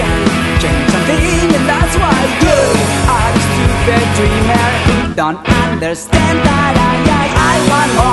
can change something and that's why I do I'm a stupid dreamer who don't understand that I, I, I want more.